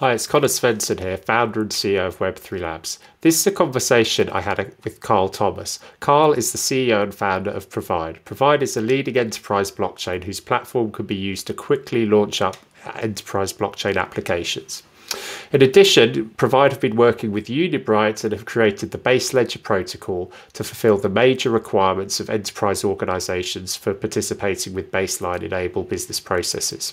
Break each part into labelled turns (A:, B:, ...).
A: Hi, it's Conor Svensson here, founder and CEO of Web3 Labs. This is a conversation I had with Kyle Thomas. Kyle is the CEO and founder of Provide. Provide is a leading enterprise blockchain whose platform can be used to quickly launch up enterprise blockchain applications. In addition, Provide have been working with Unibright and have created the Baseledger protocol to fulfill the major requirements of enterprise organizations for participating with baseline enabled business processes.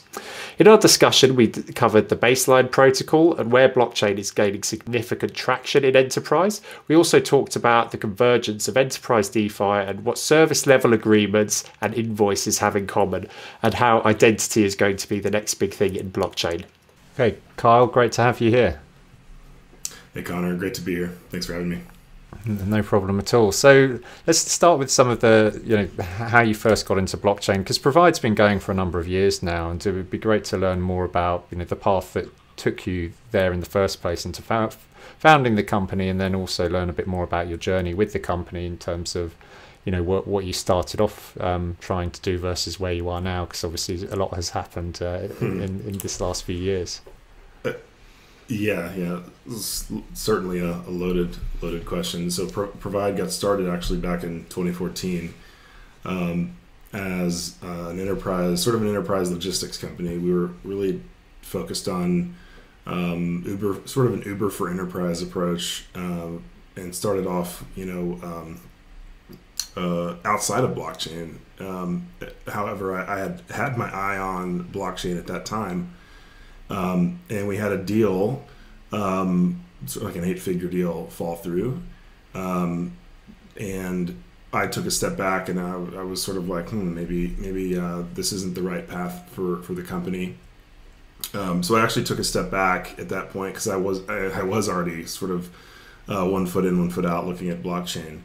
A: In our discussion, we covered the baseline protocol and where blockchain is gaining significant traction in enterprise. We also talked about the convergence of enterprise DeFi and what service level agreements and invoices have in common, and how identity is going to be the next big thing in blockchain. Okay, Kyle, great to have you here.
B: Hey, Conor, great to be here. Thanks for having me.
A: No problem at all. So let's start with some of the, you know, how you first got into blockchain, because Provide's been going for a number of years now, and it would be great to learn more about, you know, the path that took you there in the first place into founding the company, and then also learn a bit more about your journey with the company in terms of, you know what what you started off um, trying to do versus where you are now because obviously a lot has happened uh, in, in this last few years. Uh,
B: yeah yeah. Certainly a, a, loaded loaded question. So Pro- provide got started actually back in 2014 um, as uh, an enterprise sort of an enterprise logistics company. We were really focused on um, uber sort of an uber for enterprise approach uh, and started off you know um, uh, outside of blockchain. Um, however, I, I, had had my eye on blockchain at that time, um, and we had a deal, um, sort of like an eight-figure deal, fall through, um, and I took a step back, and I, I was sort of like, hmm, maybe maybe uh, this isn't the right path for for the company. Um, so I actually took a step back at that point because I was I, I, was already sort of uh, one foot in, one foot out, looking at blockchain.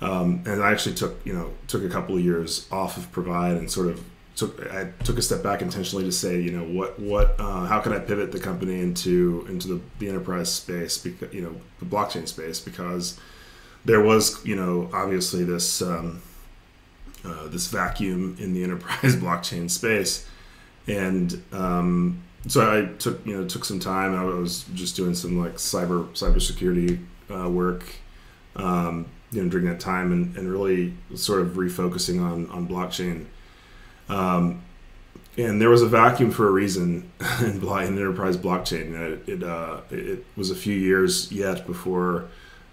B: Um, and I actually took you know took a couple of years off of Provide and sort of took I took a step back intentionally to say you know what what uh, how can I pivot the company into into the, the enterprise space because you know the blockchain space? Because there was you know obviously this um, uh, this vacuum in the enterprise blockchain space. And um, so I took you know took some time. I was just doing some like cyber cybersecurity uh, work. Um, you know during that time and, and really sort of refocusing on on blockchain. Um, and there was a vacuum for a reason in, in enterprise blockchain. It it, uh, it was a few years yet before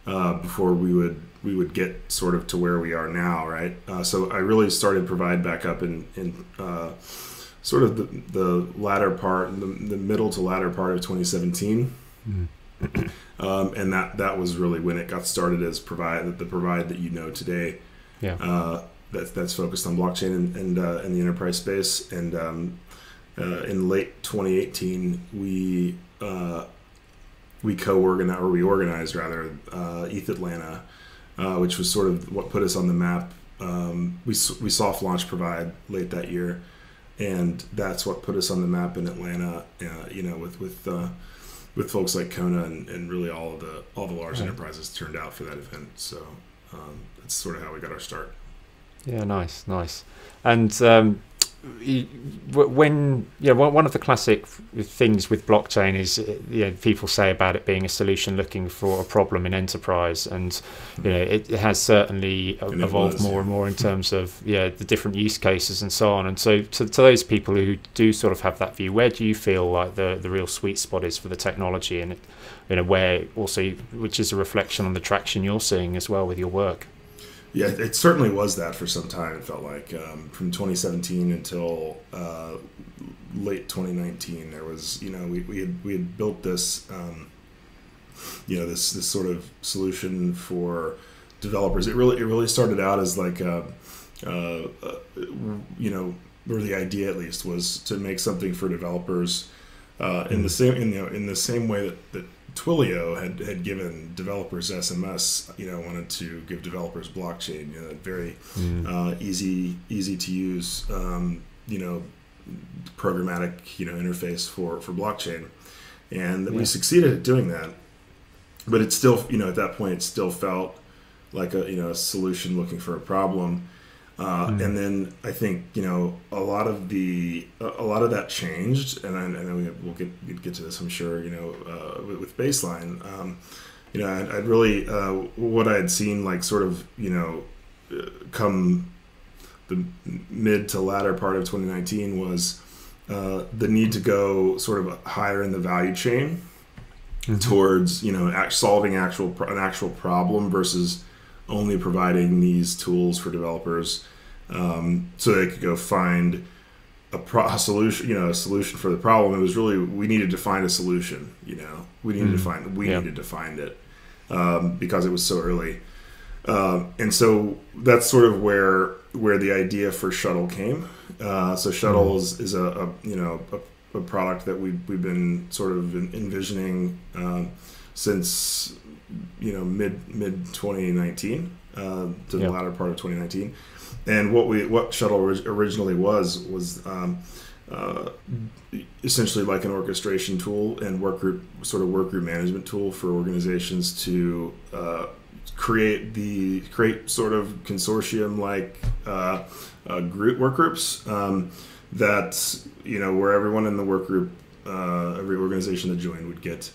B: uh, before we would we would get sort of to where we are now right? Uh, so I really started to provide back up in in uh, sort of the, the latter part the, the middle to latter part of 2017 mm-hmm. um, and that that was really when it got started as provide the provide that you know today.
A: Yeah.
B: Uh, that, that's focused on blockchain and and, uh, in the enterprise space. And um, uh, in late 2018, we uh, we co-organized or we organized rather uh, ETH Atlanta, uh, which was sort of what put us on the map. Um, we we soft launched Provide late that year, and that's what put us on the map in Atlanta. you know, with with with folks like Kona and, and really all of the all the large right. enterprises turned out for that event. So um, that's sort of how we got our start.
A: Yeah, nice, nice. And um, when yeah, one of the classic things with blockchain is uh, you know, people say about it being a solution looking for a problem in enterprise, and you know it, it has certainly and evolved was, more yeah. and more in terms of yeah the different use cases and so on. And so to, to those people who do sort of have that view, where do you feel like the the real sweet spot is for the technology, and you know where also which is a reflection on the traction you're seeing as well with your work.
B: Yeah, it certainly was that for some time. It felt like um, from 2017 until uh, late 2019, there was you know we, we had we had built this um, you know this this sort of solution for developers. It really it really started out as like a, uh, uh, you know or the idea at least was to make something for developers uh, in the same in, you know, in the same way that, that Twilio had, had given developers SMS, you know, wanted to give developers blockchain, you know, very mm. uh, easy easy to use, um, you know, programmatic, you know, interface for for blockchain, and yeah. we succeeded at doing that. But it still, you know, at that point, it still felt like a you know a solution looking for a problem. Uh, mm. And then I think you know a lot of the a lot of that changed, and I, know we'll get get to this. I'm sure you know uh, with, with, baseline. Um, you know, I'd, I'd really uh, what I had seen like sort of you know uh, come the mid to latter part of 2019 was uh, the need to go sort of higher in the value chain mm-hmm. towards you know act, solving actual an actual problem versus only providing these tools for developers um, so they could go find a, pro- a, solution, you know, a solution for the problem. It was really we needed to find a solution. You know, we needed mm to find we yeah. needed to find it um, because it was so early, um, and so that's sort of where where the idea for Shuttle came. Uh, so Shuttle mm is, is a, a, you know a, a, product that we we've been sort of envisioning um, since you know mid mid 2019 uh, to yep. the latter part of 2019 and what we what shuttle originally was was um, uh, essentially like an orchestration tool and work group sort of work group management tool for organizations to uh, create the create sort of consortium like uh, uh, group work groups um, that you know where everyone in the work group uh, every organization that joined would get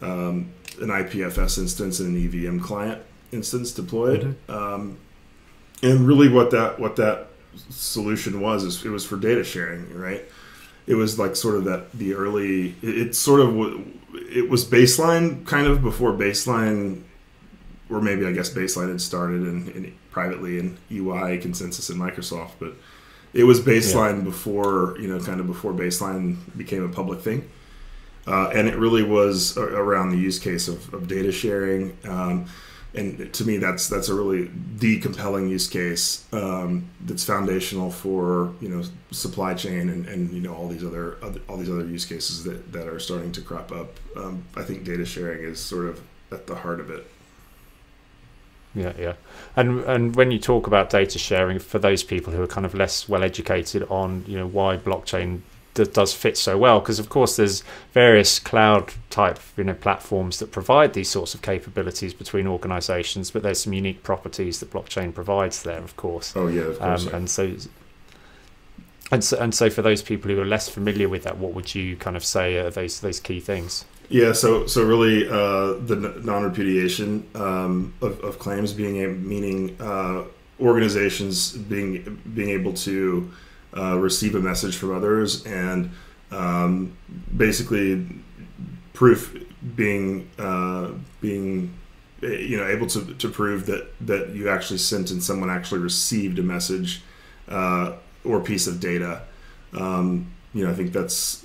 B: um, an IPFS instance and an EVM client instance deployed. Mm-hmm. Um, and really, what that what that solution was is it was for data sharing, right? It was like sort of that the early. It, it sort of it was baseline kind of before baseline, or maybe I guess baseline had started in, in privately in EY ConsenSys in Microsoft, but it was baseline yeah. before you know kind of before baseline became a public thing uh, and it really was around the use case of, of data sharing. Um, and to me, that's that's a really the compelling use case um, that's foundational for you know supply chain and, and you know all these other, other all these other use cases that, that are starting to crop up. Um, I think data sharing is sort of at the heart of it.
A: Yeah, yeah, and and when you talk about data sharing, for those people who are kind of less well educated on you know why blockchain that does fit so well because of course there's various cloud type you know platforms that provide these sorts of capabilities between organizations but there's some unique properties that blockchain provides there of course.
B: Oh yeah of course,
A: um, and so and so and so for those people who are less familiar with that what would you kind of say are those those key things?
B: Yeah so so really uh, the non-repudiation um, of, of claims being a, meaning uh, organizations being being able to uh, receive a message from others, and um, basically proof being uh, being you know able to, to prove that that you actually sent and someone actually received a message uh, or piece of data. Um, you know, I think that's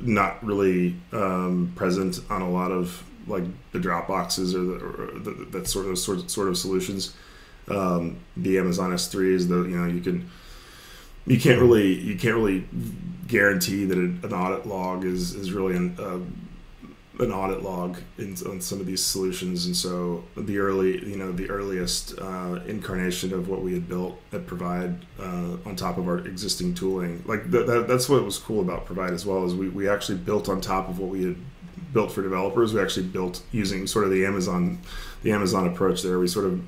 B: not really um, present on a lot of like the Dropboxes or, the, or the, that sort of sort, sort of solutions. Um, the Amazon S3 is the you know you can you can't really you can't really guarantee that an audit log is is really an uh, an audit log in, on some of these solutions, and so the early you know the earliest uh, incarnation of what we had built at Provide uh, on top of our existing tooling, like th- that, that's what was cool about Provide as well is we we actually built on top of what we had built for developers. We actually built using sort of the Amazon the Amazon approach there. We sort of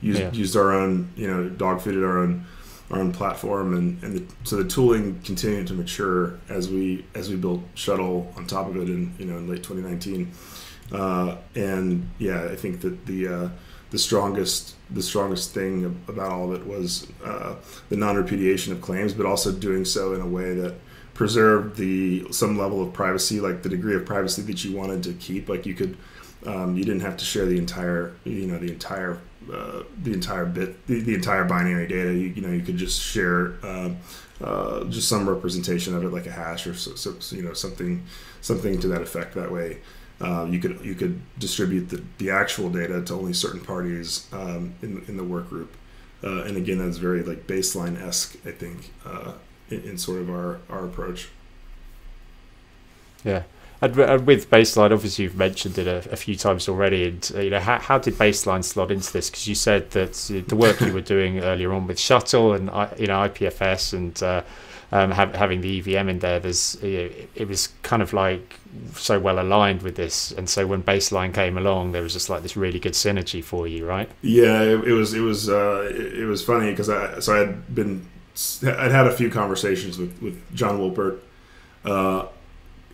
B: used yeah. used our own you know dog fooded our own our own platform, and, and the, so the tooling continued to mature as we as we built Shuttle on top of it in you know in late 2019. Uh, and yeah, I think that the uh, the strongest the strongest thing about all of it was uh, the non-repudiation of claims, but also doing so in a way that preserved the some level of privacy, like the degree of privacy that you wanted to keep. Like you could, um, you didn't have to share the entire you know the entire uh, the entire bit, the, the, entire binary data. You, you know, you could just share uh, uh, just some representation of it, like a hash or so, so, you know something something to that effect. That way, uh, you could you could distribute the, the actual data to only certain parties um, in in the work group. Uh, and again, that's very like baseline esque, I think, in, in sort of our our approach.
A: Yeah. And, and with baseline, obviously you've mentioned it a, a few times already. And uh, you know, how, how did baseline slot into this? Because you said that the work you were doing earlier on with shuttle and you know IPFS and uh, um, ha- having the EVM in there, there's you know, it was kind of like so well aligned with this, and so when baseline came along, there was just like this really good synergy for you, right?
B: Yeah, it, it was it was uh, it, was funny because I so I had been I'd had a few conversations with with John Wolpert, uh,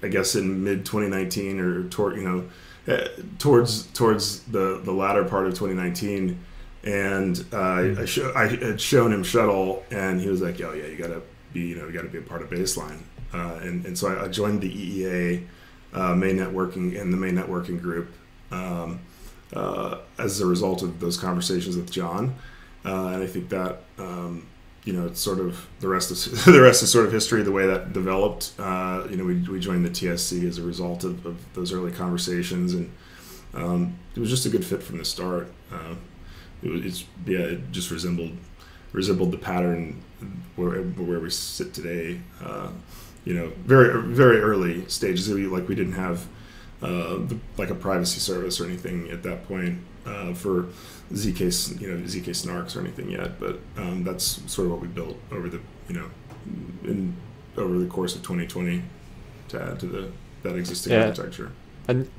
B: I guess in mid 2019 or toward you know uh, towards towards the the latter part of 2019 and uh, I, show, I had shown him shuttle and he was like oh yeah you gotta be you know you gotta be a part of baseline. Uh, and, and so I, I joined the EEA uh, Mainnet working and the Mainnet working group um, uh, as a result of those conversations with John. Uh, and I think that um, you know, it's sort of the rest is the rest is sort of history. The way that developed, uh, you know, we, we joined the TSC as a result of, of those early conversations, and um, it was just a good fit from the start. Uh, it was, it's yeah, it just resembled resembled the pattern where, where we sit today. Uh, you know, very very early stages. Like we didn't have uh, the, like a privacy service or anything at that point uh, for zk you know zk snarks or anything yet but um, that's sort of what we built over the you know in over the course of 2020 to add to the that existing yeah. architecture
A: and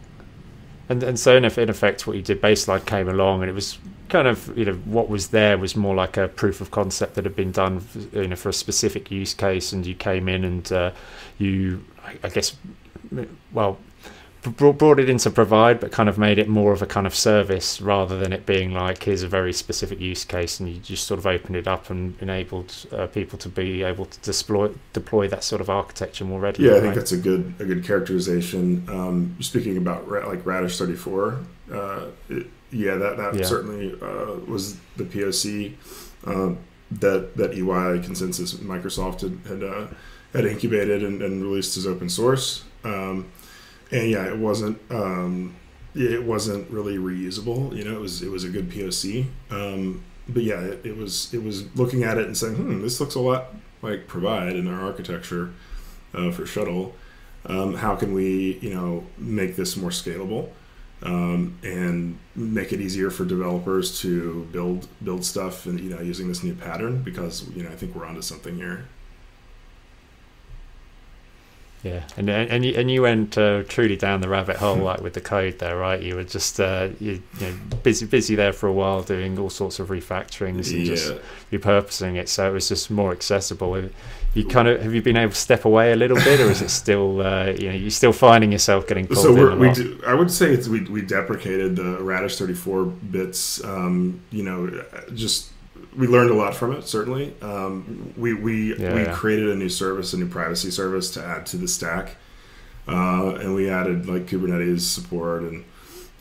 A: and and so in, in effect what you did baseline came along and it was kind of you know what was there was more like a proof of concept that had been done you know for a specific use case and you came in and uh, you I guess well brought, it into provide but kind of made it more of a kind of service rather than it being like here's a very specific use case and you just sort of opened it up and enabled uh, people to be able to deploy deploy that sort of architecture more readily
B: yeah i think that's a good a good characterization. Um, speaking about like Radish34 uh, yeah that that yeah. certainly uh, was the poc um, that that ey ConsenSys microsoft had had, uh, had incubated and, and, released as open source. Um, and yeah, it wasn't um, it wasn't really reusable. You know, it was it was a good POC. Um, but yeah, it, it, was it was looking at it and saying, hmm, this looks a lot like provide in our architecture uh, for shuttle. Um, how can we you know make this more scalable um, and make it easier for developers to build build stuff and you know using this new pattern because you know I think we're onto something here.
A: Yeah, and and you, and you went uh, truly down the rabbit hole like with the code there, right? You were just uh, you, you know, busy busy there for a while doing all sorts of refactorings and yeah. just repurposing it, so it was just more accessible. You kind of have you been able to step away a little bit, or is it still uh, you know you're still finding yourself getting pulled so
B: in? we do, I would say it's we we deprecated the Radish34 bits. Um, you know, just we learned a lot from it. Certainly, um, we we yeah, we yeah. created a new service, a new privacy service to add to the stack, uh, and we added like Kubernetes support and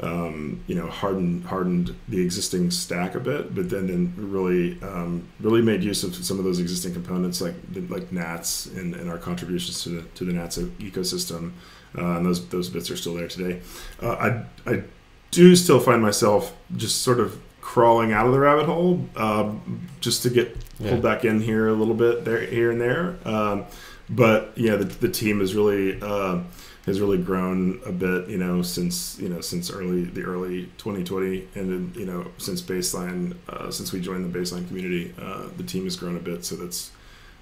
B: um, you know hardened hardened the existing stack a bit, but then then really um, really made use of some of those existing components like like NATS and, and our contributions to the to the NATS ecosystem, uh, and those those bits are still there today. Uh, I I do still find myself just sort of crawling out of the rabbit hole um, just to get pulled back in here a little bit there here and there. Um, but yeah the, the team has really uh, has really grown a bit you know since you know since early the early 2020 and then you know since baseline uh, since we joined the baseline community uh, the team has grown a bit. So that's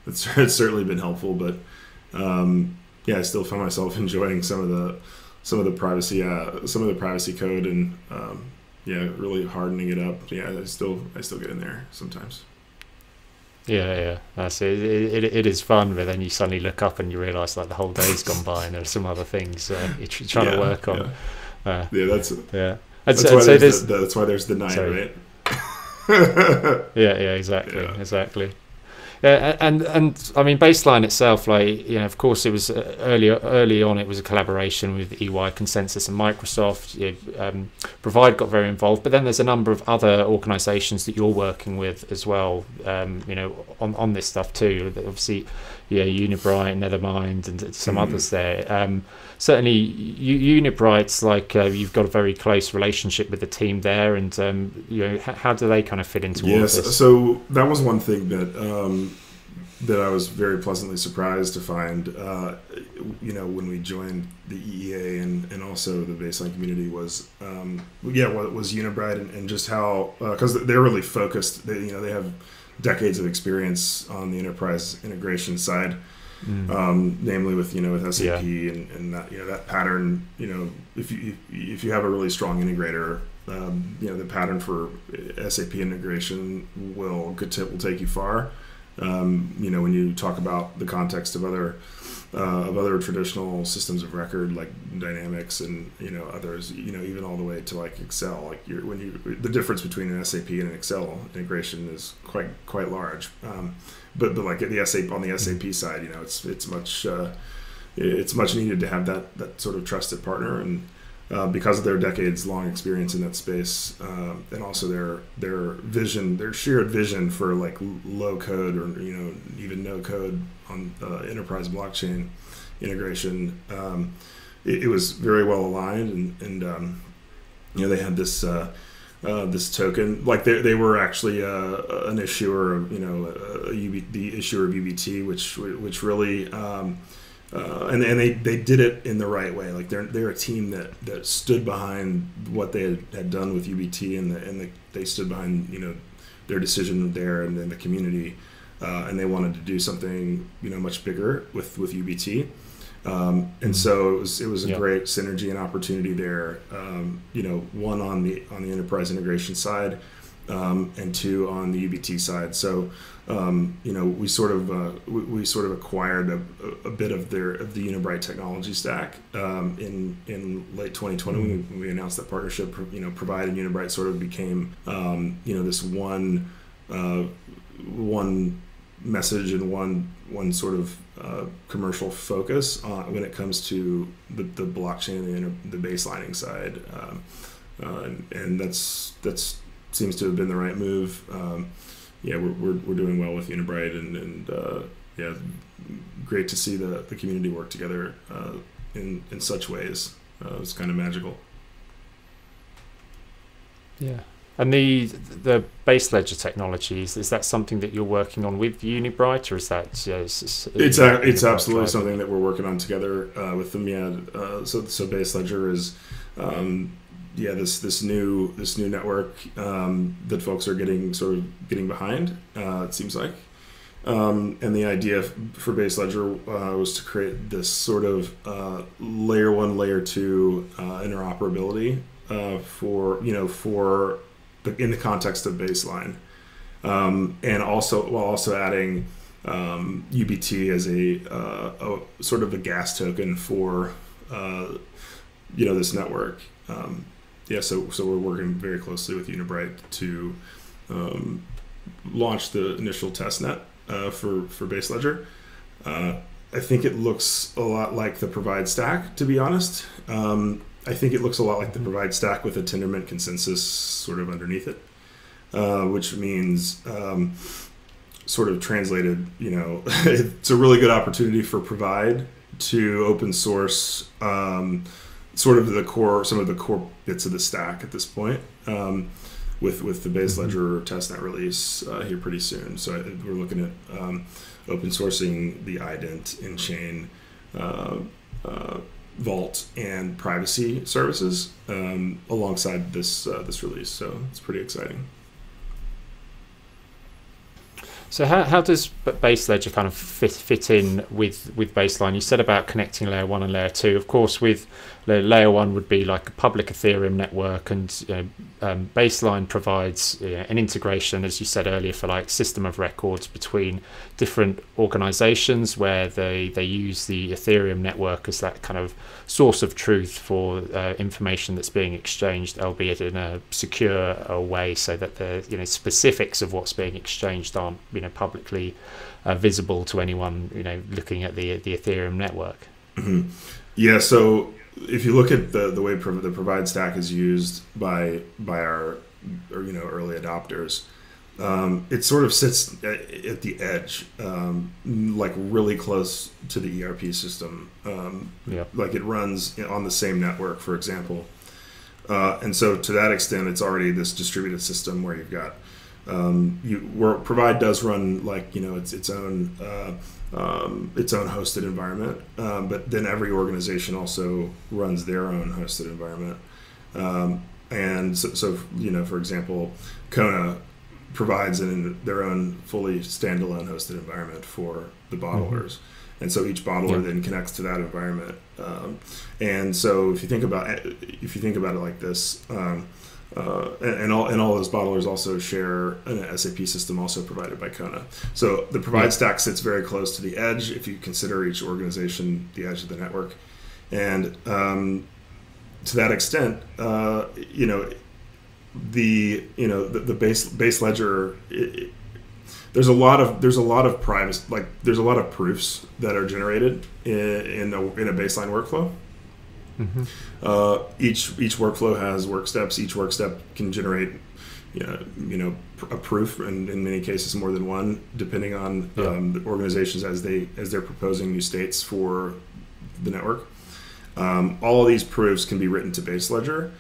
B: that's it's certainly been helpful. But um, yeah I still find myself enjoying some of the some of the privacy uh, some of the privacy code and um, yeah, really hardening it up. Yeah, I still I still get in there sometimes.
A: Yeah, yeah, that's it. It, it. it is fun, but then you suddenly look up and you realise like the whole day's gone by, and there are some other things uh, you're trying yeah, to work on.
B: Yeah, uh, yeah that's
A: yeah.
B: That's, why so the, that's why there's the night, sorry. right?
A: yeah, yeah, exactly, yeah. exactly. Yeah, and and I mean baseline itself, like you know, of course, it was uh, early early on. It was a collaboration with EY ConsenSys, and Microsoft. You know, um, Provide got very involved, but then there's a number of other organisations that you're working with as well. Um, you know, on on this stuff too. Obviously, yeah, Unibright, Nethermind, and some mm. others there. Um, certainly, Unibright's like uh, you've got a very close relationship with the team there, and um, you know, how, how, do they kind of fit into yes, all this?
B: So that was one thing that um, that I was very pleasantly surprised to find. Uh, you know, when we joined the EEA and, and also the baseline community was, um, yeah, what was Unibright and, and just how because uh, they're really focused. They you know they have decades of experience on the enterprise integration side. Mm. Um, namely with you know with SAP yeah. and, and that you know that pattern you know if you if you have a really strong integrator um, you know the pattern for SAP integration will will take you far um, you know when you talk about the context of other uh, of other traditional systems of record like Dynamics and you know others, you know even all the way to like Excel. Like you're, when you the difference between an SAP and an Excel integration is quite quite large. Um, but but like the SAP on the SAP side, you know it's it's much uh, it's much needed to have that that sort of trusted partner and. Uh, because of their decades long experience in that space uh, and also their their vision their shared vision for like low code or you know even no code on uh, enterprise blockchain integration um, it, it, was very well aligned and, and um, you know they had this uh, this token like they, they were actually uh, an issuer of you know a UB, the issuer of UBT which which really um, uh, and, and they, they did it in the right way. Like they're they're a team that, that stood behind what they had, had done with UBT and the, and the, they stood behind you know their decision there and then the community, uh, and they wanted to do something you know much bigger with with UBT. Um, and so it was it was a great synergy and opportunity there. Um, you know, one on the on the enterprise integration side, um, and two on the UBT side. So um, you know, we sort of uh, we, we, sort of acquired a, a, bit of their of the Unibright technology stack um, in in late 2020 mm-hmm. we, we announced that partnership. You know, Provide and Unibright sort of became um, you know this one uh, one message and one one sort of uh, commercial focus on, when it comes to the, the blockchain and the, baselining side, um, uh, and, and, that's that's seems to have been the right move. Um, yeah, we're, we're, we're doing well with Unibright and, and uh, yeah, great to see the, the community work together uh, in, in such ways. Uh, it's kind of magical.
A: Yeah. And the the Baseledger technologies is that something that you're working on with Unibright, or is that
B: yeah, it's it's, a, it's absolutely something that we're working on together uh, with them. Yeah, uh, so so base ledger is um, yeah this this new this new network um, that folks are getting sort of getting behind. Uh, it seems like. Um, and the idea for Baseledger uh, was to create this sort of uh, layer one, layer two uh, interoperability uh, for you know for in the context of baseline, um, and also while also adding um, UBT as a, uh, a, sort of a gas token for you know this network. Um, yeah, so so we're working very closely with Unibright to um, launch the initial test net uh, for for Baseledger. Uh, I think it looks a lot like the Provide stack, to be honest. Um, I think it looks a lot like the Provide stack with a Tendermint consensus sort of underneath it, uh, which means. Um, sort of translated, you know, it's a really good opportunity for Provide to open source um, sort of the core, some of the core bits of the stack at this point. Um, with with the base mm-hmm. ledger testnet release uh, here pretty soon. So I, we're looking at um, open sourcing the ident nchain uh, uh, vault and privacy services um, alongside this uh, this release. So it's pretty exciting.
A: So how, how does Baseledger kind of fit fit in with with baseline? You said about connecting layer one and layer two. Of course, with layer one would be like a public Ethereum network, and you know, um, baseline provides you know, an integration, as you said earlier, for like system of records between different organizations where they they use the Ethereum network as that kind of source of truth for uh, information that's being exchanged, albeit in a secure uh, way, so that the you know specifics of what's being exchanged aren't you know publicly uh, visible to anyone you know looking at the the Ethereum network.
B: Mm-hmm. Yeah. So if you look at the the way the provide stack is used by by our or, you know early adopters. Um, it sort of sits at, at the edge, um, like really close to the ERP system. Um, yeah. Like it runs on the same network, for example. Uh, and so, to that extent, it's already this distributed system where you've got um, you where provide does run like you know its its own uh, um, its own hosted environment, um, but then every organization also runs their own hosted environment. Um, and so, so, you know, for example, CONA provides in their own fully standalone hosted environment for the bottlers. Mm-hmm and so each bottler yeah. then connects to that environment. Um, and so if you think about it, if you think about it like this, um, uh, and, all and all those bottlers also share an SAP system also provided by CONA. So the provide stack sits very close to the edge if you consider each organization the edge of the network, and um, to that extent, uh, you know, the you know the, the base Baseledger. It, there's a lot of there's a lot of privacy like there's a lot of proofs that are generated in in a, in a baseline workflow. Mm-hmm. Uh, each each workflow has work steps. Each work step can generate you know, you know a proof, and in many cases more than one, depending on yeah. um, the organizations as they as they're proposing new states for the network. Um, all of these proofs can be written to Baseledger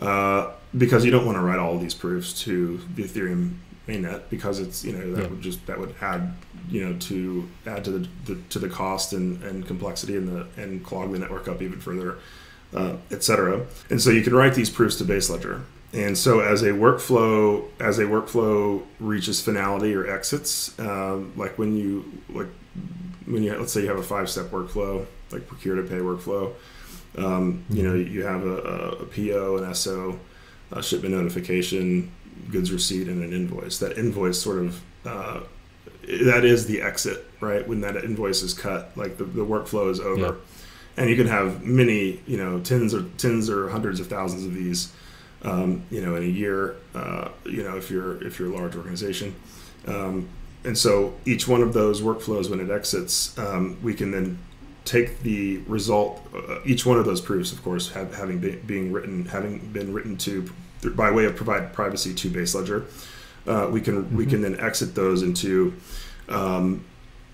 B: uh, because you don't want to write all of these proofs to the Ethereum mainnet because it's you know that yeah. would just that would add you know to add to the, the, to the cost and, and complexity and the and clog the network up even further, uh, etc. And so you can write these proofs to Baseledger. And so as a workflow as a workflow reaches finality or exits, um, like when you like when you let's say you have a five step workflow like procure to pay workflow, um, you know you have a, a PO an SO, a shipment notification, goods receipt and an invoice. That invoice sort of uh, that is the exit, right? When that invoice is cut, like the, the workflow is over, yeah. And you can have many, you know, tens or tens or hundreds of thousands of these, um, you know, in a year. Uh, you know, if you're if you're a large organization. Um, and so each one of those workflows, when it exits, um, we can then take the result. Uh, each one of those proofs, of course, have, having been being written, having been written to by way of provide privacy to Baseledger. Uh, we can mm-hmm. we can then exit those into um,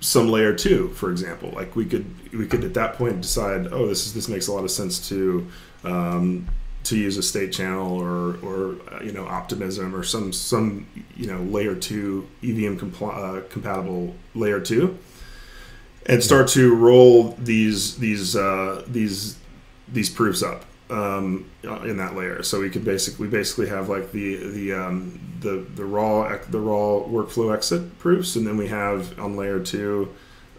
B: some layer two, for example. Like we could we could at that point decide, oh, this is this makes a lot of sense to um, to use a state channel or or uh, you know optimism or some some you know layer two EVM compl- uh, compatible layer two, and start to roll these these uh, these these proofs up um, in that layer. So we could basically we basically have like the the um, the the raw the raw workflow exit proofs, and then we have on layer two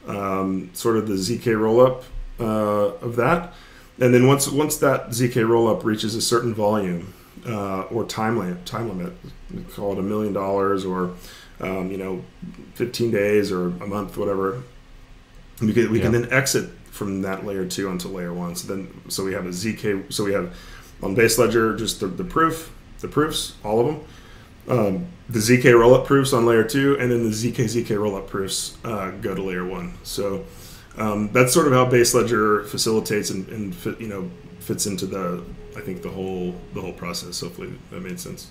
B: um, sort of the zk rollup uh, of that. And then once once that zk rollup reaches a certain volume uh, or time limit, time limit, call it a million dollars or um, you know, 15 days or a month, whatever. We can we yeah. can then exit from that layer two onto layer one. So then, so we have a zk. So we have on Baseledger just the, the proof, the proofs, all of them. Um, the zk rollup proofs on layer two, and then the zk zk rollup proofs uh, go to layer one. So um, that's sort of how Baseledger facilitates and, and fit, you know fits into the I think the whole the whole process. Hopefully that made sense.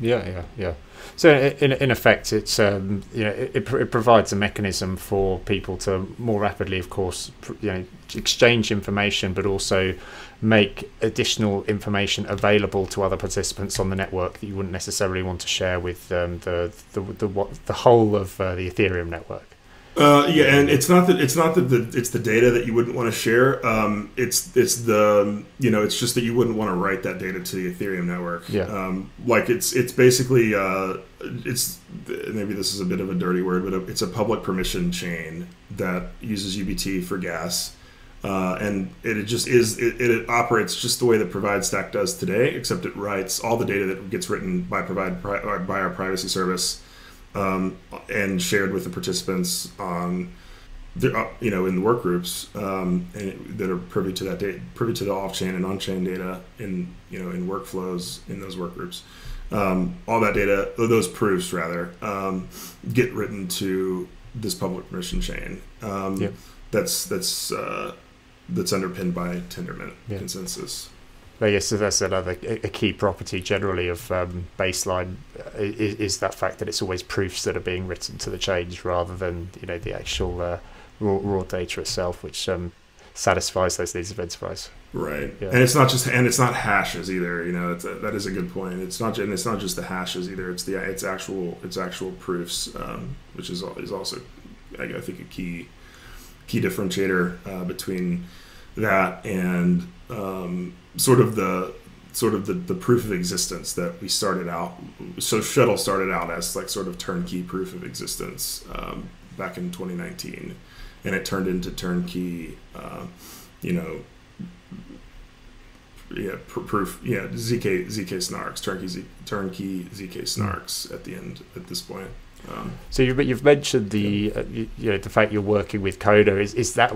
A: Yeah, yeah, yeah. So in in effect, it's um, you know it, it provides a mechanism for people to more rapidly, of course, you know, exchange information, but also make additional information available to other participants on the network that you wouldn't necessarily want to share with um, the, the the the whole of uh, the Ethereum network.
B: Uh, yeah, and it's not that it's not that the, it's the data that you wouldn't want to share. Um, it's it's the you know it's just that you wouldn't want to write that data to the Ethereum network.
A: Yeah.
B: Um, like it's it's basically uh, it's maybe this is a bit of a dirty word, but it's a public permission chain that uses UBT for gas. Uh, and it, it just is it, it, operates just the way that provide stack does today except it writes all the data that gets written by provide by our privacy service um, and shared with the participants on the, uh, you know in the work groups um, and that are privy to that data, privy to the off-chain and on-chain data in you know in workflows in those work groups. Um, all that data, those proofs rather, um, get written to this public permission chain. Um, yep. That's that's uh, that's underpinned by Tendermint yeah. consensus.
A: I guess that's another a key property generally of um, baseline uh, is, is, that fact that it's always proofs that are being written to the change rather than you know the actual uh, raw, raw, data itself, which um, satisfies those needs of enterprise.
B: Right, yeah. and it's not just and it's not hashes either. You know, a, that is a good point. It's not and it's not just the hashes either. It's the it's actual it's actual proofs, um, which is is also I think a key key differentiator uh, between that and um, sort of the sort of the, the proof of existence that we started out. So shuttle started out as like sort of turnkey proof of existence um, back in 2019, and it turned into turnkey, uh, you know, yeah, pr- proof, yeah, zk zk snarks, turnkey Z, turnkey zk snarks at the end at this point. Um,
A: so you've, you've mentioned the uh, you, you, know the fact you're working with CONA. Is is that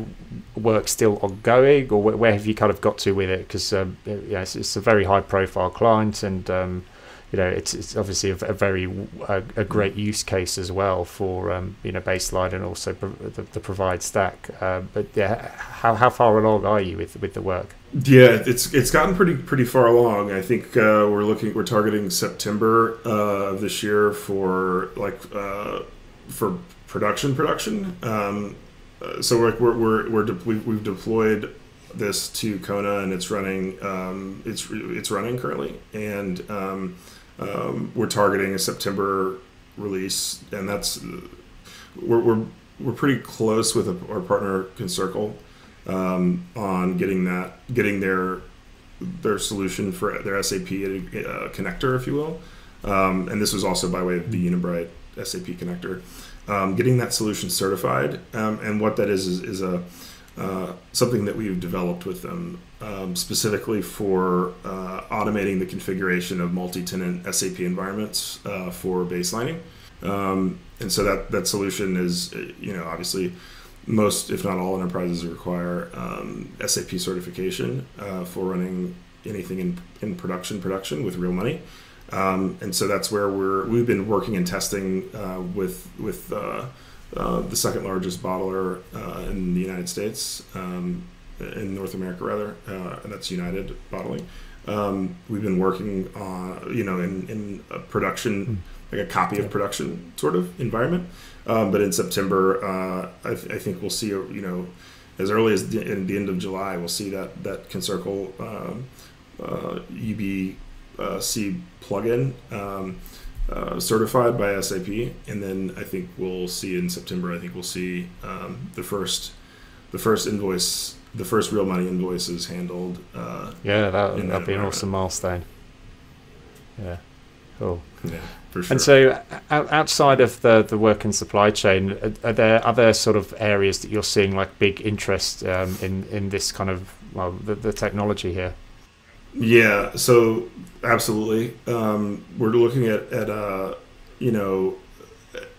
A: work still ongoing, or where, where have you kind of got to with it? Because um, yeah, it's, it's, a very high profile client, and um, you know it's it's obviously a, a very a, a, great use case as well for um, you know baseline and also pro- the, the, provide stack. Uh, but yeah, how how far along are you with with the work?
B: Yeah, it's it's gotten pretty pretty far along. I think uh, we're looking we're targeting September uh, of this year for like uh, for production production. Um, uh, so we're we're we're, we're de- we've, we've deployed this to CONA and it's running um, it's it's running currently and um, um, we're targeting a September release, and that's we're we're, we're pretty close with our partner Concircle um, on getting that getting their their solution for their SAP uh, connector, if you will. Um, and this was also by way of the Unibright SAP connector. Um, getting that solution certified, um, and what that is is, is a uh, something that we've developed with them um, specifically for uh, automating the configuration of multi-tenant SAP environments uh, for baselining. Um, and so that that solution is, you know, obviously most, if not all, enterprises require um, SAP certification uh, for running anything in, in production production with real money. Um, and so that's where we're we've been working and testing uh, with with uh, the second largest bottler uh, in the United States, um, in North America rather, uh, and that's United Bottling. Um, we've been working on, you know, in, in a production, like a copy of production sort of environment. Um, but in September, uh, I, th- I, think we'll see, you know, as early as the, in the end of July, we'll see that that Concircle um, uh, UBC plugin. Uh, certified by SAP, and then I think we'll see in September. I think we'll see um, the first the first invoice, the first real money invoices handled. Uh,
A: yeah, that would that be an awesome milestone. Yeah, cool.
B: Yeah, for sure.
A: And so, outside of the the work and supply chain, are there other sort of areas that you're seeing like big interest um, in in this kind of well the, the technology here?
B: Yeah, so absolutely. Um, we're looking at, at uh, you know,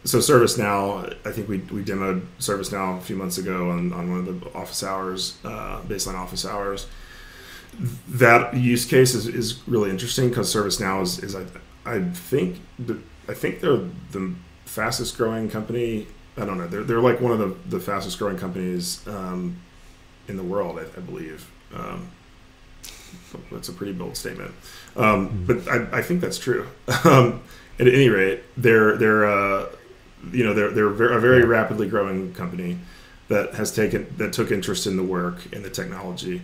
B: so ServiceNow, I think we, we demoed ServiceNow a few months ago on, on one of the office hours, uh, baseline office hours. That use case is, is really interesting because ServiceNow is, is I, I think the, I think they're the fastest growing company. I don't know. They're, they're like one of the, the fastest growing companies um, in the world, I, I believe. Um, that's a pretty bold statement, um, but I, I, think that's true. Um, at any rate, they're they're uh, you know they're they're a very rapidly growing company that has taken that took interest in the work and the technology.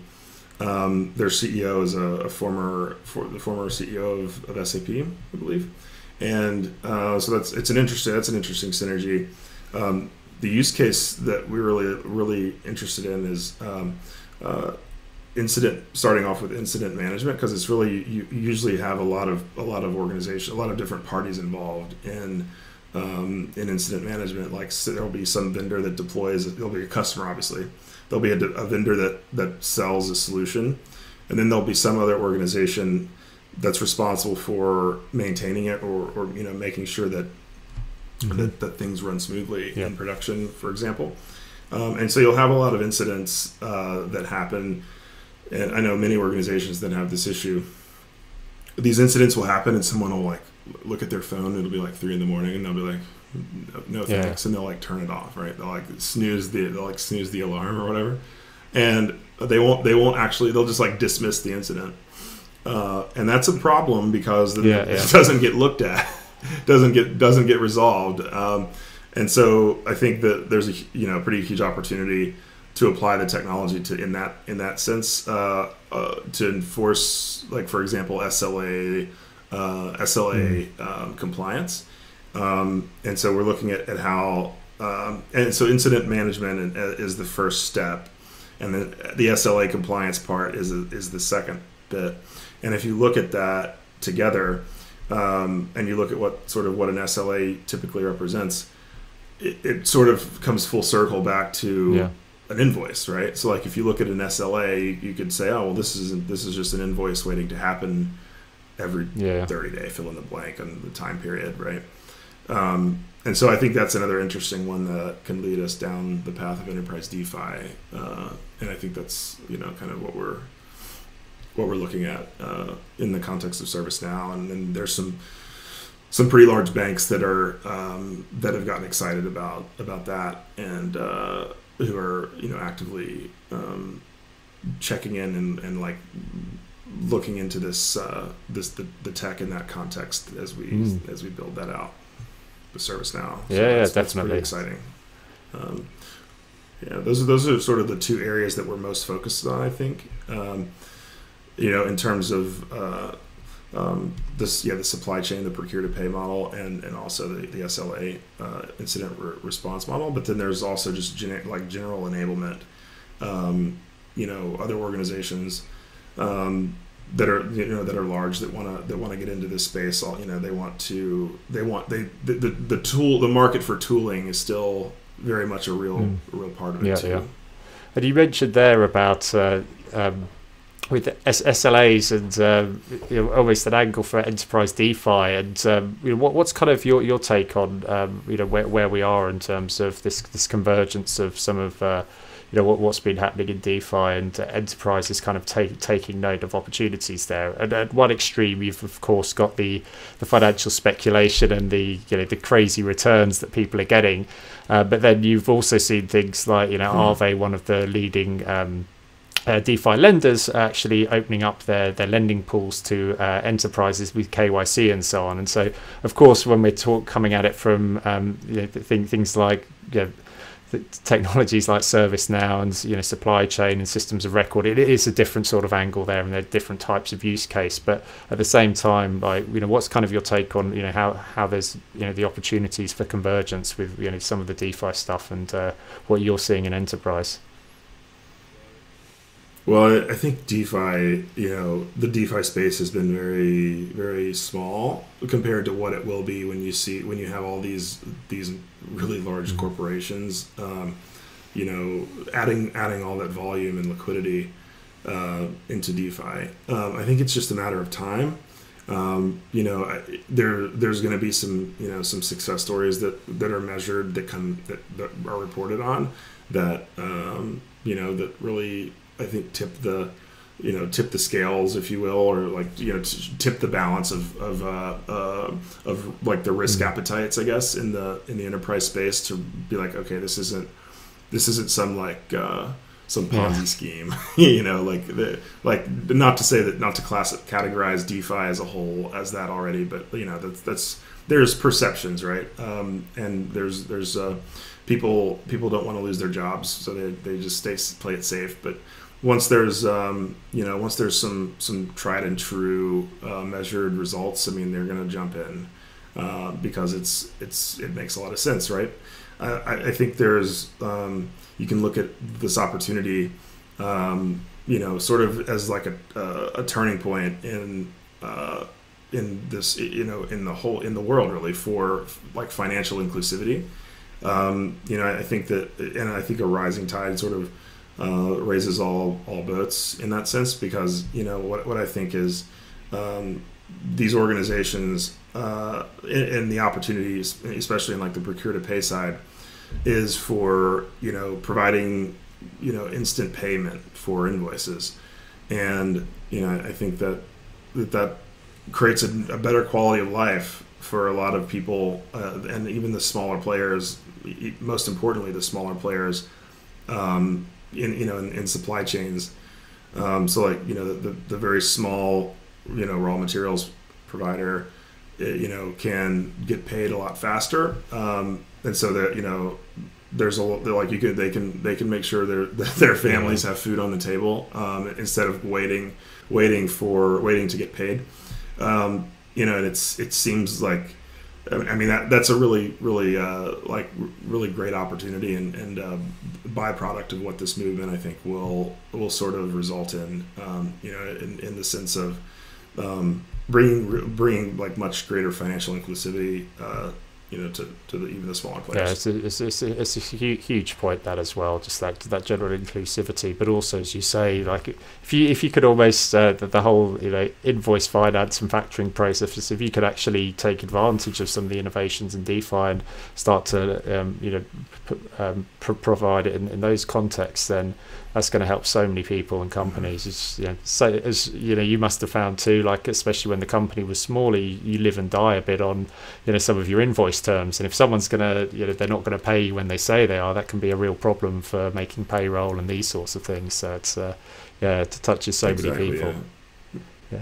B: Um, their CEO is a, a, former for, the former CEO of, of SAP, I believe, and uh, so that's it's an interesting that's an interesting synergy. Um, the use case that we're really really interested in is um, uh, incident starting off with incident management because it's really you, usually have a lot of a lot of organization a lot of different parties involved in um, in incident management like so there'll be some vendor that deploys there'll be a customer obviously there'll be a, a vendor that that sells a solution and then there'll be some other organization that's responsible for maintaining it or, or you know making sure that mm-hmm. that, that things run smoothly yeah. in production for example um, and so you'll have a lot of incidents uh, that happen and I know many organizations that have this issue. These incidents will happen, and someone will like look at their phone. It'll be like three in the morning, and they'll be like, "No, thanks," yeah. and they'll like turn it off. Right? They'll like snooze the they'll like snooze the alarm or whatever, and they won't they won't actually they'll just like dismiss the incident, uh, and that's a problem because yeah, it yeah. doesn't get looked at, doesn't get doesn't get resolved, um, and so I think that there's a you know pretty huge opportunity to apply the technology to in that in that sense uh, uh, to enforce like for example SLA uh, SLA mm. um, compliance um, and so we're looking at, at how um, and so incident management uh, is the first step and then the SLA compliance part is is the second bit. And if you look at that together, um, and you look at what sort of what an SLA typically represents, it, it sort of comes full circle back to
A: Yeah.
B: An invoice, right? So like if you look at an SLA, you could say, oh well, this is this is just an invoice waiting to happen every
A: Yeah.
B: 30 day fill in the blank on the time period, right? Um, and so I think that's another interesting one that can lead us down the path of enterprise DeFi, uh, and I think that's you know kind of what we're what we're looking at uh, in the context of ServiceNow, and then there's some some pretty large banks that are um, that have gotten excited about about that and uh, who are you know actively um, checking in and, and like looking into this uh, this the, the tech in that context as we
A: Mm.
B: as we build that out with ServiceNow.
A: Yeah, yeah,
B: that's, that's pretty exciting. Um, yeah, those are those are sort of the two areas that we're most focused on. I think, um, you know, in terms of uh, um, this, yeah, the supply chain, the procure to pay model, and and also the, the SLA uh, incident re- response model. But then there's also just gen- like general enablement. Um, you know, other organizations um, that are you know that are large that want to that want to get into this space. All you know, they want to they want they the, the, the tool the market for tooling is still very much a real
A: Mm.
B: a real part of it
A: Yeah,
B: too.
A: yeah. And you mentioned there about uh, um, with S- SLAs and um, you know, almost an angle for enterprise DeFi. And um, you know, what, what's kind of your, your take on um, you know where, where we are in terms of this this convergence of some of uh, you know what, what's been happening in DeFi and uh, enterprises kind of take, taking note of opportunities there. And at one extreme, you've of course got the the financial speculation and the you know the crazy returns that people are getting. Uh, but then you've also seen things like, you know,
B: Hmm.
A: Aave, one of the leading um, uh, DeFi lenders, are actually opening up their, their lending pools to uh, enterprises with KYC and so on. And so, of course, when we're talk, coming at it from um, you know, th- things like you know, technologies like ServiceNow and you know supply chain and systems of record, it is a different sort of angle there, and there are different types of use case. But at the same time, like you know, what's kind of your take on you know how how there's you know the opportunities for convergence with you know some of the DeFi stuff and uh, what you're seeing in enterprise?
B: Well, I- I think DeFi, you know, the DeFi space has been very, very small compared to what it will be when you see when you have all these these really large
A: Mhm.
B: corporations, um, you know, adding adding all that volume and liquidity uh, into DeFi. Um, I think it's just a matter of time. Um, you know, I- there there's going to be some you know some success stories that that are measured that come that, that are reported on that um, you know that really I think tip the you know tip the scales if you will or like you know t- tip the balance of of uh, uh, of like the risk
A: Mhm.
B: appetites I guess in the in the enterprise space to be like okay this isn't this isn't some like uh, some Ponzi
A: Yeah.
B: scheme you know like the like not to say that not to class categorize DeFi as a whole as that already but you know that's that's there's perceptions right um, and there's there's uh, people people don't want to lose their jobs so they, they just stay play it safe but once there's um, you know once there's some some tried and true uh, measured results I mean they're gonna jump in uh, because it's it's it makes a lot of sense right? I, I- I think there's um, you can look at this opportunity um, you know sort of as like a, a, a turning point in uh, in this you know in the whole in the world really for like financial inclusivity. Um, you know I think that and I think a rising tide sort of uh, raises all all boats in that sense because you know what what I think is um, these organizations uh, and, and the opportunities, especially in like the procure to pay side, is for you know providing you know instant payment for invoices, and you know I think that that, that creates a, a better quality of life for a lot of people uh, and even the smaller players. Most importantly, the smaller players um, in you know in, in supply chains. Um, so like you know the, the, the very small you know raw materials provider uh, you know can get paid a lot faster. Um, and so that you know there's a like you could they can they can make sure their their families have food on the table um, instead of waiting waiting for waiting to get paid. Um, you know and it's it seems like I mean that that's a really really uh, like really great opportunity and, and uh, byproduct of what this movement I think will will sort of result in um, you know in, in the sense of um, bringing bringing like much greater financial inclusivity uh, you know, to, to the, even the smaller players.
A: Yeah, it's a, it's, it's, a, it's a huge point that as well, just that that general inclusivity, but also as you say, like if you if you could almost uh, the, the whole you know invoice finance and factoring process, if you could actually take advantage of some of the innovations in DeFi and start to um, you know um, pr- provide it in, in those contexts, then that's going to help so many people and companies. It's, you know, so as you know, you must have found too, like especially when the company was smaller, you, you live and die a bit on you know some of your invoice terms, and if someone's going to you know they're not going to pay you when they say they are, that can be a real problem for making payroll and these sorts of things. So it's uh, yeah, it touches so exactly, many people.
B: Yeah. yeah.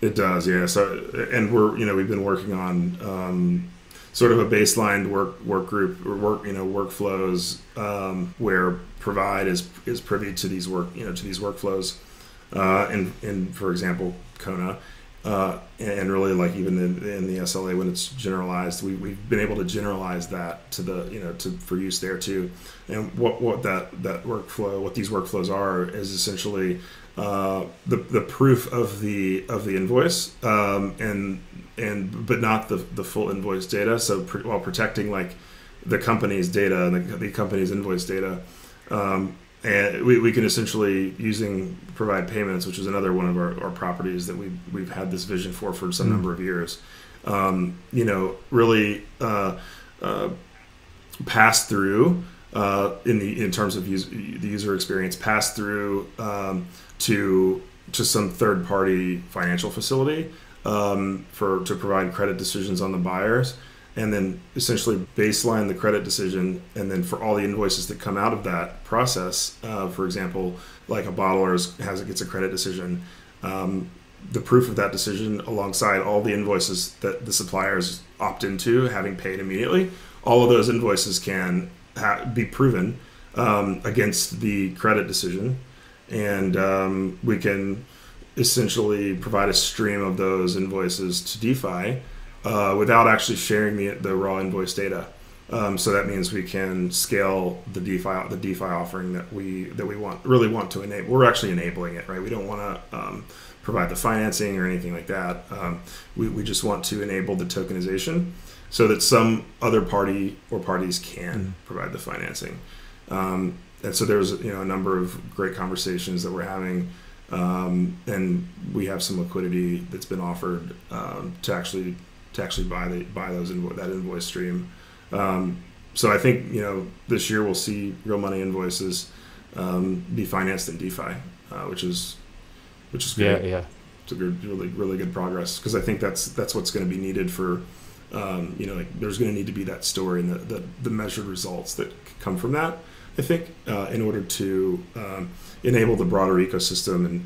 B: It does, yeah. So, and we're you know we've been working on um, sort of a baseline work work group or work you know workflows um, where provide is is privy to these work you know to these workflows uh, and in for example CONA uh, and really like even in, in, the SLA when it's generalized we, we've been able to generalize that to the you know to for use there too and what what that that workflow what these workflows are is essentially uh, the the proof of the of the invoice um, and and but not the the full invoice data. So while protecting like the company's data and the, the company's invoice data, um, and we, we can essentially using provide payments, which is another one of our, our properties that we we've had this vision for for some mm number of years. Um, you know, really uh, uh, pass through uh, in the in terms of use, the user experience, pass through um, to to some third party financial facility um, for to provide credit decisions on the buyers, and then essentially baseline the credit decision, and then for all the invoices that come out of that process, uh, for example, like a bottler has it gets a credit decision. Um, the proof of that decision alongside all the invoices that the suppliers opt into having paid immediately all of those invoices can ha- be proven um, against the credit decision and um, we can essentially provide a stream of those invoices to DeFi uh, without actually sharing the, the raw invoice data. Um, so that means we can scale the DeFi the DeFi offering that we that we want really want to enable. We're actually enabling it, right? We don't want to um, provide the financing or anything like that. Um, we, we just want to enable the tokenization so that some other party or parties can mm-hmm. provide the financing. Um, and so there's you know a number of great conversations that we're having um, and we have some liquidity that's been offered um, to actually to actually buy the buy those invo- that invoice stream. Um, so I think you know this year we'll see real money invoices um, be financed in DeFi, uh, which is which is.
A: Yeah, yeah.
B: It's a good, really really good progress because I think that's that's what's going to be needed for um, you know like there's going to need to be that story and the, the, the measured results that come from that. I think uh, in order to um, enable the broader ecosystem and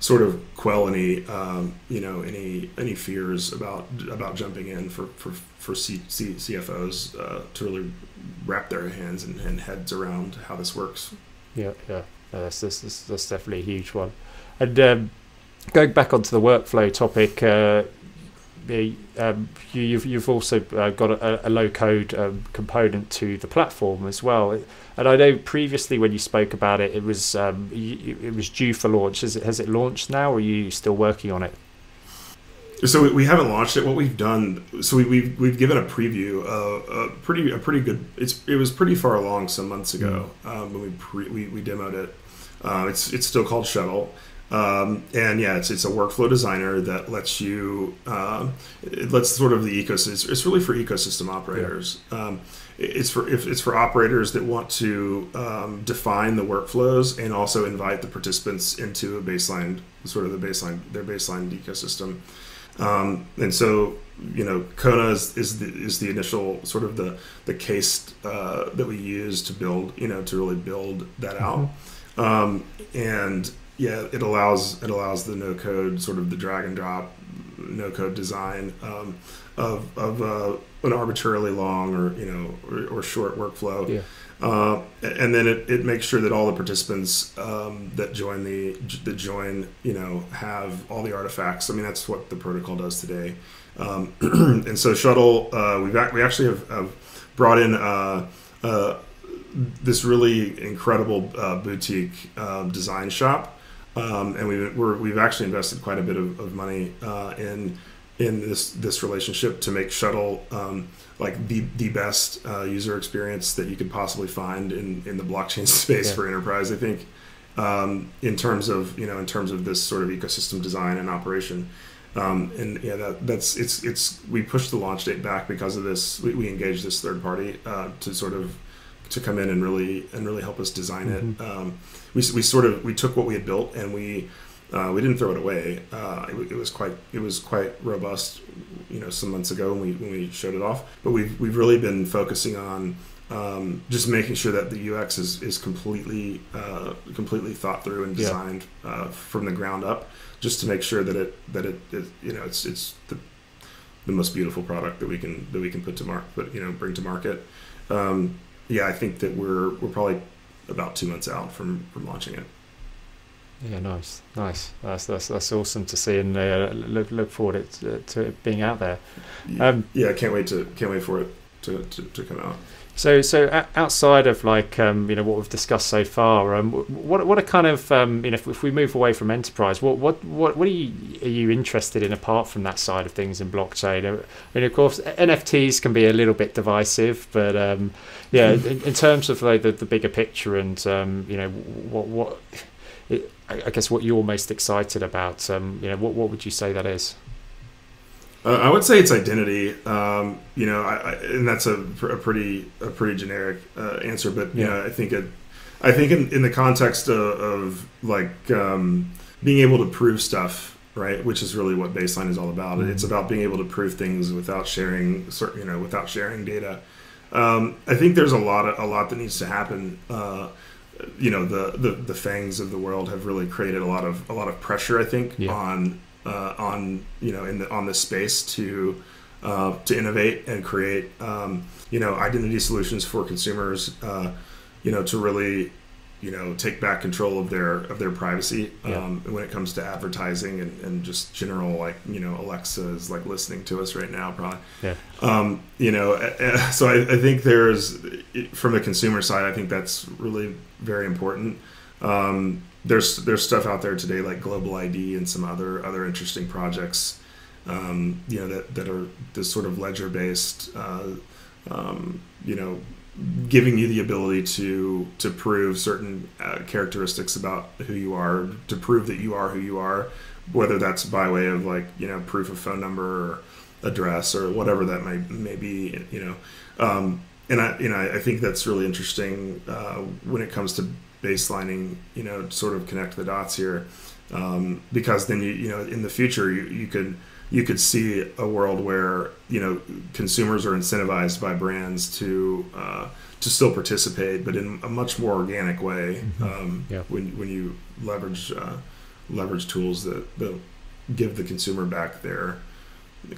B: sort of quell any um, you know any any fears about about jumping in for for for C, C, CFOs uh, to really wrap their hands and, and, heads around how this works.
A: Yeah, yeah, that's that's, that's definitely a huge one. And um, going back onto the workflow topic, uh, um, you, you've you've also uh, got a, a low code um, component to the platform as well. And I know previously when you spoke about it, it was um, it was due for launch. Has it has it launched now, or are you still working on it?
B: So we, we haven't launched it. What we've done, so we, we've we've given a preview, uh, a pretty a pretty good. It's it was pretty far along some months ago mm. um, when we pre, we we demoed it. Uh, it's it's still called Shuttle. Um, and yeah, it's, it's a workflow designer that lets you, um, it lets sort of the ecosystem, it's really for ecosystem operators. Yeah. Um, it's for if it's for operators that want to um, define the workflows and also invite the participants into a baseline, sort of the baseline, their baseline ecosystem. Um, and so, you know, CONA is, is the, is the initial sort of the the case uh, that we use to build, you know, to really build that out. Mm-hmm. Um, and yeah, it allows it allows the no code sort of the drag and drop no code design um, of of uh, an arbitrarily long or you know or, or short workflow.
A: Yeah.
B: Uh, and then it, it makes sure that all the participants um, that join the that join you know have all the artifacts. I mean that's what the protocol does today. Um, and so shuttle uh, we've we actually have, have brought in uh, uh this really incredible uh, boutique um, design shop, um, and we've we have actually invested quite a bit of, of money uh, in in this this relationship to make shuttle um, like the the best uh, user experience that you could possibly find in in the blockchain space yeah. for enterprise. I think um, in terms of you know in terms of this sort of ecosystem design and operation. Um, and yeah, that, that's it's it's we pushed the launch date back because of this. We, we engaged this third party uh, to sort of to come in and really and really help us design mm-hmm. it. We, we sort of we took what we had built and we uh, we didn't throw it away. Uh, it, it, was quite it was quite robust, you know, some months ago when we when we showed it off. But we've we've really been focusing on um, just making sure that the UX is is completely uh, completely thought through and designed yeah. Uh, from the ground up, just to make sure that it that it, it you know it's it's the, the most beautiful product that we can that we can put to market, but you know bring to market. Um, yeah, I think that we're we're probably about two months out from from launching it.
A: Yeah, nice, nice. That's that's, that's awesome to see, and uh, look look forward to, to it being out there.
B: Um, yeah, can't wait to can't wait for it to, to, to come out.
A: So, so outside of like um, you know what we've discussed so far, um, what what are kind of um, you know if, if, we move away from enterprise, what what what what are you are you interested in apart from that side of things in blockchain? I mean, of course, NFTs can be a little bit divisive, but um, yeah, in, in, terms of like the, the bigger picture and um, you know what what it, I guess what you're most excited about. Um, you know, what what would you say that is?
B: Uh, I would say it's identity. Um, you know, I, I, and that's a, a, pretty a pretty generic uh, answer, but yeah, know, I think it. I think in, in the context of, of like um, being able to prove stuff, right, which is really what baseline is all about. Mm-hmm. It's about being able to prove things without sharing, you know, without sharing data. Um, I think there's a lot of, a lot that needs to happen. Uh, you know the, the the FAANGs of the world have really created a lot of a lot of pressure I think yeah. on uh, on you know in the on this space to uh, to innovate and create um, you know identity solutions for consumers uh, you know to really you know take back control of their of their privacy yeah. um, when it comes to advertising and, and just general like you know Alexa is like listening to us right now probably. Yeah. Um, you know so I, I, think there's from the consumer side I think that's really very important. Um, there's there's stuff out there today like global ID and some other other interesting projects um, you know that that are this sort of ledger based uh, um, you know giving you the ability to to prove certain uh, characteristics about who you are to prove that you are who you are whether that's by way of like you know proof of phone number or address or whatever that may may be you know. Um, and I you know I think that's really interesting uh, when it comes to baselining you know sort of connect the dots here um, because then you you know in the future you, you could you could see a world where you know consumers are incentivized by brands to uh, to still participate, but in a much more organic way. Mm-hmm. Um, yeah. When when you leverage uh, leverage tools that, that give the consumer back their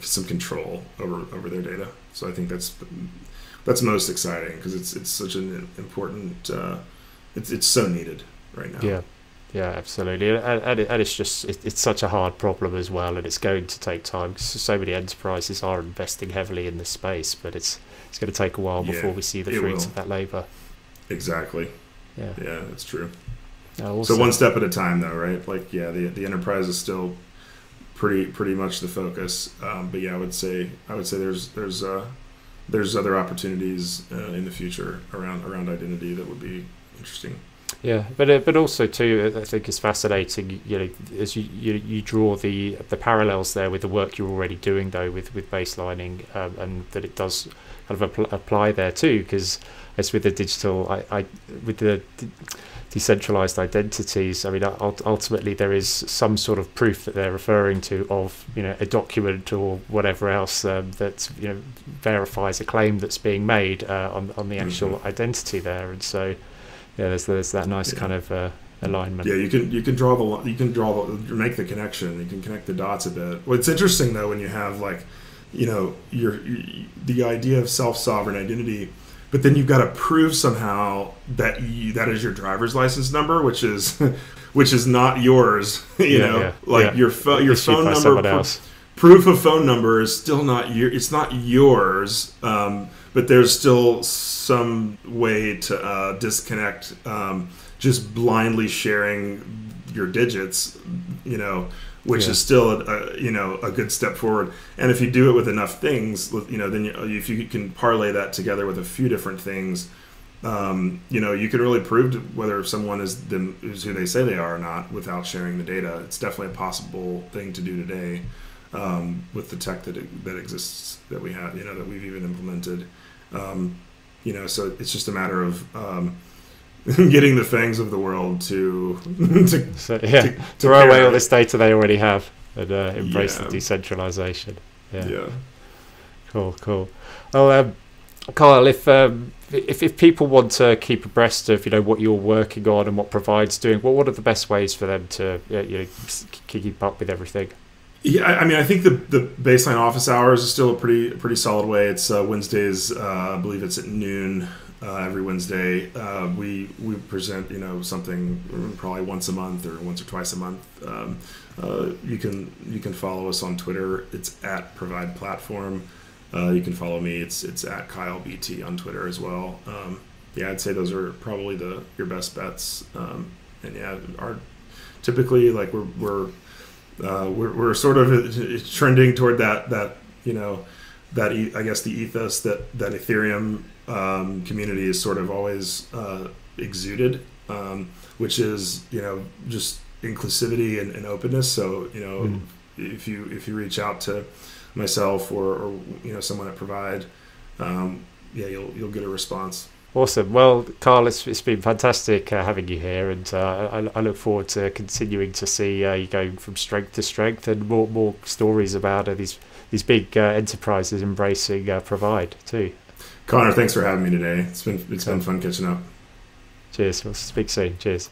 B: some control over over their data. So I think that's that's most exciting because it's it's such an important. Uh, it's it's so needed right now.
A: Yeah. Yeah, absolutely, and, and, and it's just it, it's such a hard problem as well, and it's going to take time so many enterprises are investing heavily in this space, but it's it's going to take a while yeah, before we see the fruits of that labour.
B: Exactly. Yeah. Yeah, that's true. Oh, so one step at a time, though, right? Like, yeah, the the enterprise is still pretty pretty much the focus, um, but yeah, I would say I would say there's there's uh, there's other opportunities uh, in the future around around identity that would be interesting.
A: Yeah, but uh, but also too, I think it's fascinating. You know, as you, you you draw the the parallels there with the work you're already doing, though, with with baselining, um, and that it does kind of apl- apply there too, because as with the digital, I, I with the decentralized identities. I mean, ultimately there is some sort of proof that they're referring to of you know a document or whatever else um, that you know verifies a claim that's being made uh, on on the actual mm-hmm. identity there, and so yeah, there's there's that nice yeah. kind of uh, alignment.
B: Yeah, you can you can draw the you can draw the make the connection. You can connect the dots a bit. What's interesting though when you have like, you know, your, your the idea of self sovereign identity but then you've got to prove somehow that you, that is your driver's license number, which is which is not yours. You
A: Yeah,
B: know,
A: yeah,
B: like your phone your
A: Issued
B: phone number. pr- proof of phone number is still not your it's not yours um, but there's still some way to uh, disconnect um, just blindly sharing your digits you know which
A: Yeah.
B: is still a, a, you know a good step forward and if you do it with enough things you know then you, if you can parlay that together with a few different things um, you know, you can really prove whether someone is them is who they say they are or not without sharing the data. It's definitely a possible thing to do today um, with the tech that that exists that we have. You know, that we've even implemented. Um, you know, so it's just a matter of um, getting the FAANGs of the world to to
A: So yeah,
B: to- to
A: throw away
B: pair
A: all this data they already have and uh, embrace
B: Yeah.
A: the decentralization. Yeah.
B: yeah.
A: Cool, cool. Well, um, Kyle, if, um, if if people want to keep abreast of you know what you're working on and what Provide's doing, what what are the best ways for them to you know keep up with everything?
B: Yeah, I mean, I think the the baseline office hours is still a pretty pretty solid way. It's uh, Wednesdays, uh, I believe it's at noon uh, every Wednesday. Uh, we we present you know something probably once a month or once or twice a month. Um, uh, you can you can follow us on Twitter. It's at Provide Platform. Uh, you can follow me. It's it's at Kyle BT on Twitter as well. Um, yeah, I'd say those are probably the your best bets. Um, and yeah, our typically like we're we're uh, we're, we're sort of trending toward that that you know that I guess the ethos that that Ethereum um, community is sort of always uh, exuded, um, which is you know just inclusivity and, and openness. So you know
A: Mm.
B: if you if you reach out to myself or, or you know someone at Provide, um, yeah you'll you'll get a response.
A: Awesome. Well, Kyle, it's, it's been fantastic uh, having you here, and uh, I, I look forward to continuing to see uh, you going from strength to strength and more more stories about uh, these these big uh, enterprises embracing uh, Provide too.
B: Conor, thanks for having me today. It's been it's been fun catching up.
A: Cheers. We'll speak soon. Cheers.